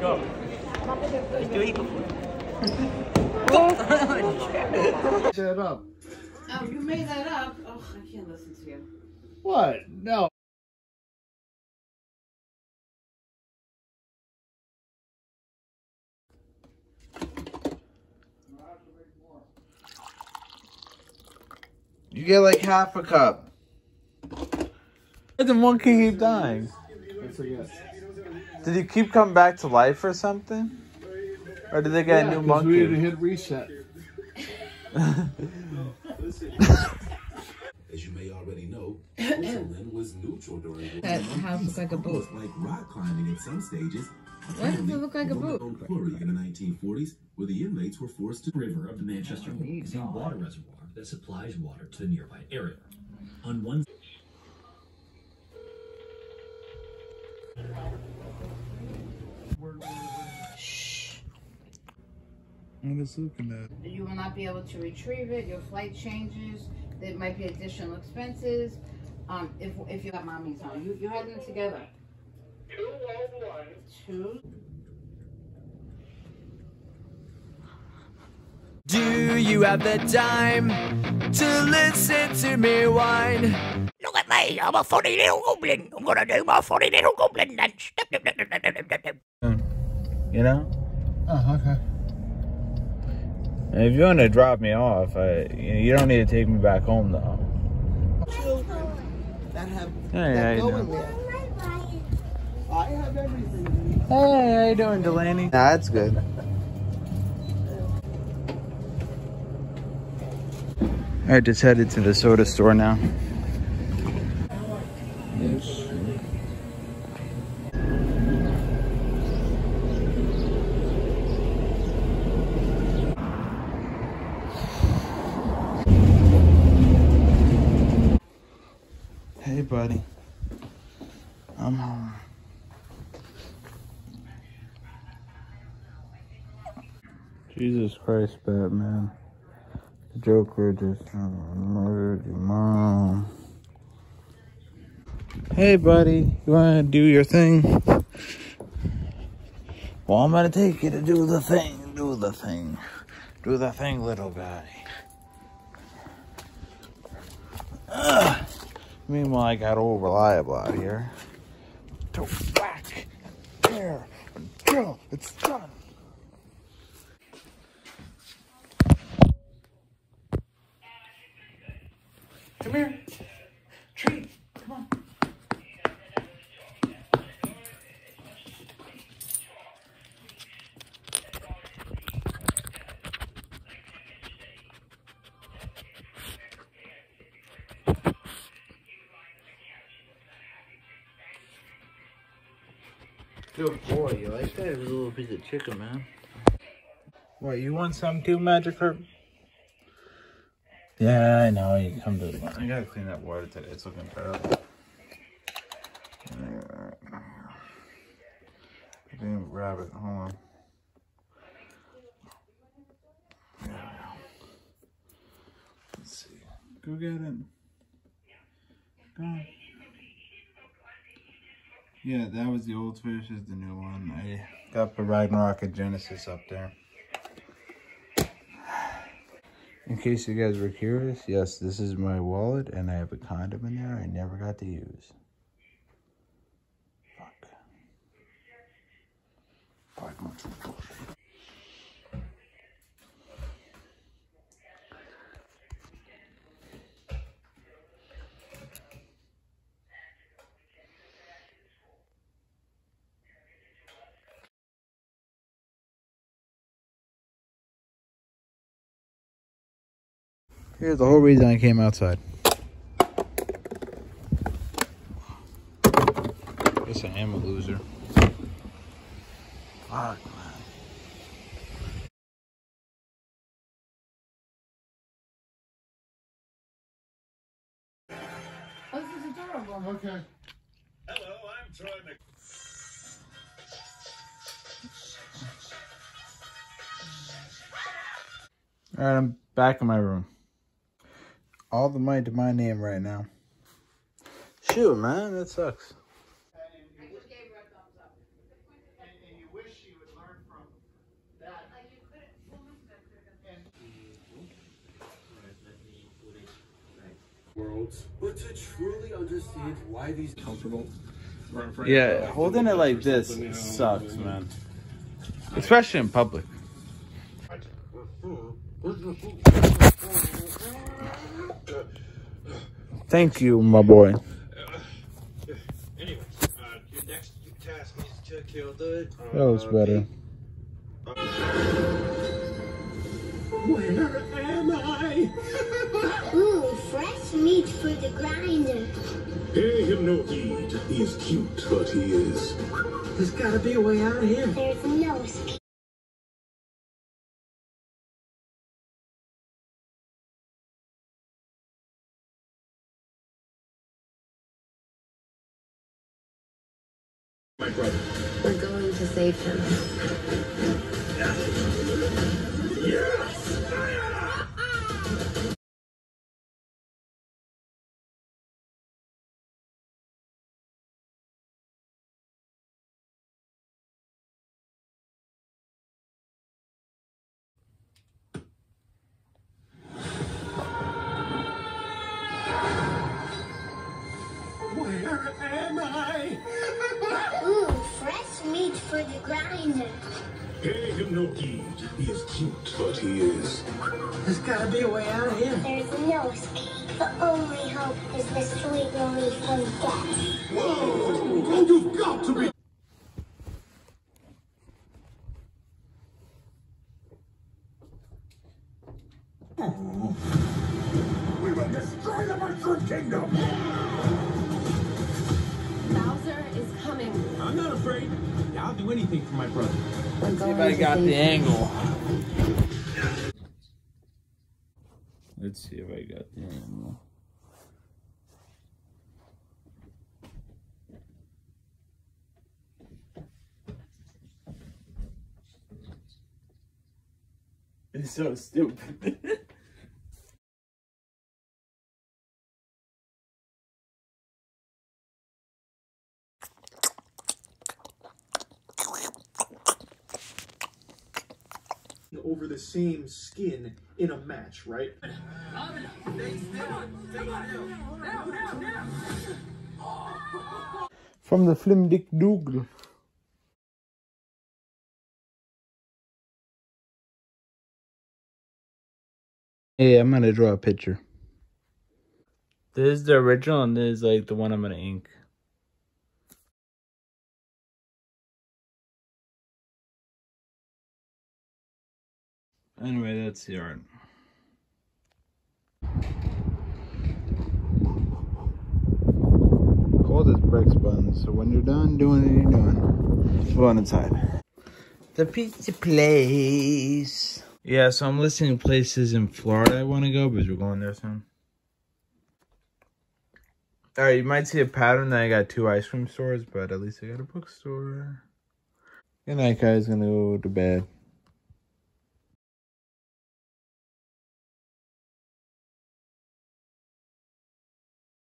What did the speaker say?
Go. Ito ikot. Set up. Oh, you made that up. Oh, I can't listen to you. What? No. You get like half a cup. The monkey keep dying. That's a yes. Did he keep coming back to life or something? Or did they get a new 'cause we had to hit reset. As you may already know, Switzerland was neutral during World That War house looks like a boat. Almost like rock climbing in some stages. Why does it look like a boat? On quarry in the 1940s, where the inmates were forced to river of the Manchester oh, is a water reservoir that supplies water to the nearby area. On one What is looking at? You will not be able to retrieve it. Your flight changes. There might be additional expenses. Um, if if you have mommy's on, you you had them together. Two one one. Two. Do you have the time to listen to me whine? Look at me, I'm a funny little goblin. I'm gonna do my funny little goblin dance. You know? Oh, okay. And if you want to drop me off, I, you don't need to take me back home though. that have Yeah, yeah, that I go in there. I have everything. Hey, how you doing, Delaney? Nah, that's good. All right, just headed to the soda store now. Hey, buddy. I'm home. Jesus Christ, Batman. The Joker just murdered your mom. Hey, buddy. You want to do your thing? Well, I'm going to take you to do the thing. Do the thing. Do the thing, little guy. Meanwhile, I got old reliable out here. To whack. There. Go. It's done. Come here. Good boy. You like that? It was a little piece of chicken, man. What, you want some too, Magic Herb? Yeah, I know. You come to the I gotta clean that water today. It's looking terrible. I didn't grab it. Hold on. There go. Let's see. Go get it. Go. Yeah, that was the old fish. Is the new one. I got the Ragnarok at Genesis up there. In case you guys were curious, yes, this is my wallet, and I have a condom in there I never got to use. Fuck. Fuck. Here's the whole reason I came outside. Guess I am a loser. Fuck, man. Oh, this is adorable. Okay. Hello, I'm Troy Mc. Alright, I'm back in my room all the money to my name right now. Shoot, man, that sucks. Worlds, but to truly understand why these comfortable. Yeah, holding it like this sucks, man. Especially in public. Thank you, my boy. Anyways, uh, your next task is to kill the. That was better. Where am I? Ooh, fresh meat for the grinder. Pay him no heed. He is cute, but he is. There's gotta be a way out of here. There's no escape. My brother. We're going to save him. Where for the grinder. Pay him no heed. He is cute, but he is. There's gotta be a way out of here. There's no escape. The only hope is the sweet relief from death. Whoa! Oh, you've got to be. We will destroy the Mushroom Kingdom! Bowser is coming. I'm not afraid. I'll do anything for my brother. We're See if I got the angle. Let's see if I got the angle. It's so stupid. over the same skin in a match, right? From the Flim Dick Dougal. Hey, I'm gonna draw a picture. This is the original and this is like the one I'm gonna ink. Anyway, that's the art. Cold as bricks buns, so when you're done doing what you're doing, go on inside. The pizza place. Yeah, so I'm listing places in Florida I want to go because we're going there soon. Alright, you might see a pattern that I got two ice cream stores, but at least I got a bookstore. Good night, guys. Gonna go to bed.